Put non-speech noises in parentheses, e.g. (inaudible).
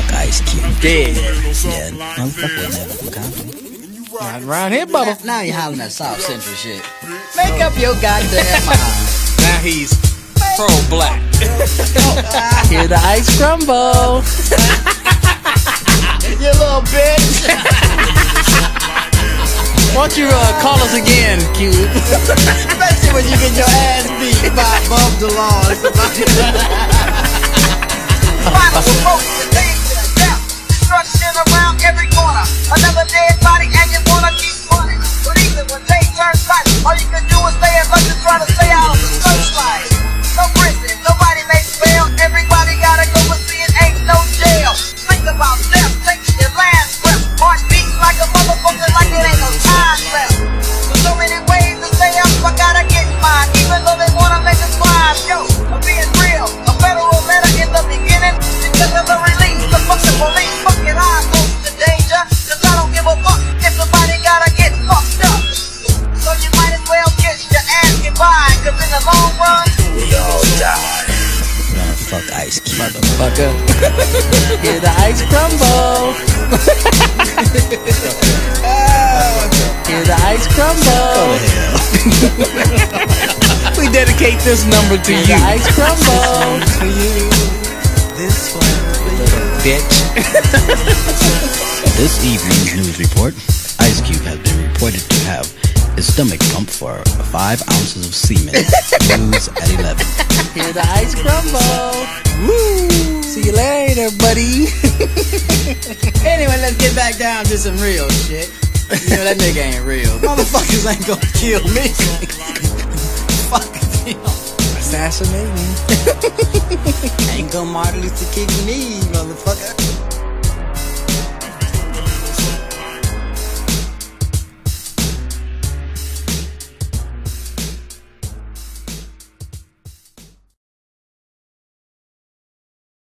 fuck Ice Cube. Dead. Yeah, motherfucker ain't never from Compton. Not around here, Bubba. Now you hollering that South Central shit. Make up your goddamn (laughs) mind. Now he's pro-black. (laughs) Hear the ice crumble. (laughs) you little bitch. Why don't you uh, call us again, Cube? Especially when you get your ass beat by Bob DeLon. All you can do is to stay out. No prison, nobody makes bail. Everybody gotta go ain't no jail. Think about death, take your last breath. Heart beats like a motherfucker, like it ain't time left. There's so many ways to stay I gotta get mine. Even though they wanna make yo, I'm being real. A federal letter in the beginning, because of the release. The I don't give a fuck if somebody gotta get fuck Ice Cube. Motherfucker. (laughs) Hear the ice crumble. (laughs) Hear the ice crumble. we dedicate this number to Hear you. the ice crumble. to you. This one. Bitch. This evening's news report, Ice Cube has been reported to have his stomach pumped for five ounces of semen. (laughs) news at 11. Hear the ice crumble. Woo. See you later, buddy. (laughs) Anyway, let's get back down to some real shit. You know that nigga ain't real. Motherfuckers ain't gonna kill me. (laughs) Fuck him. Assassinating. (laughs) Ain't gonna Martin Luther King me, motherfucker.